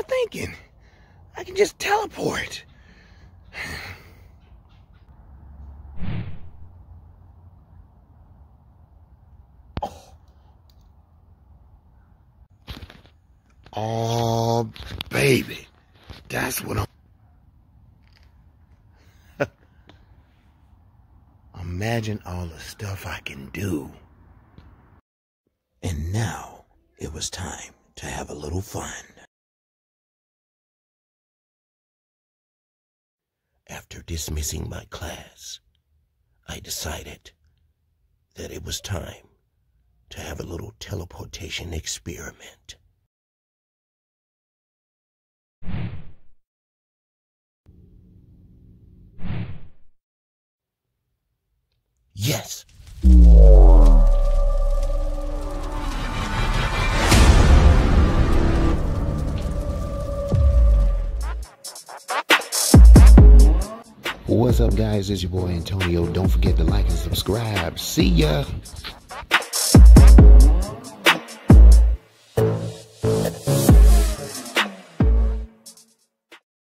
I thinking? I can just teleport. Oh, oh baby. That's what I'm. Imagine all the stuff I can do. And now it was time to have a little fun. After dismissing my class, I decided that it was time to have a little teleportation experiment. Yes. What's up, guys? It's your boy Antonio. Don't forget to like and subscribe. See ya.